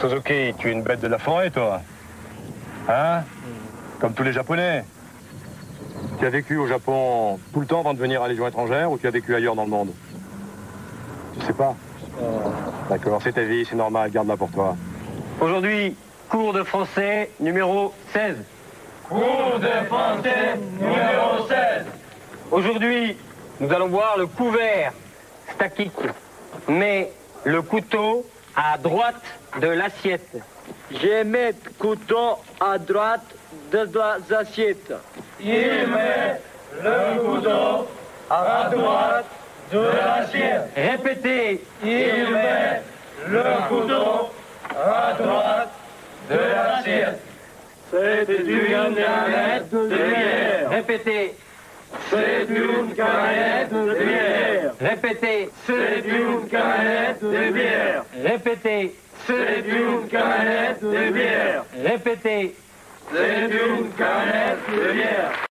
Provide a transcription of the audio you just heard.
Suzuki, tu es une bête de la forêt, toi. Hein Comme tous les Japonais. Tu as vécu au Japon tout le temps avant de venir à Légion étrangère ou tu as vécu ailleurs dans le monde Tu sais pas D'accord, c'est ta vie, c'est normal, garde-la pour toi. Aujourd'hui, cours de français numéro 16. Cours de français numéro 16. Aujourd'hui, nous allons voir le couvert statique, mais le couteau à droite de l'assiette. Je mets le couteau à droite de l'assiette. Il met le couteau à droite de l'assiette. Répétez. Il met le couteau à droite de l'assiette. C'est une canette de bière. Répétez. C'est une canette de bière. Répétez. C'est une canette de bière. Répétez. C'est une canette de bière. Répétez. C'est une canette de bière.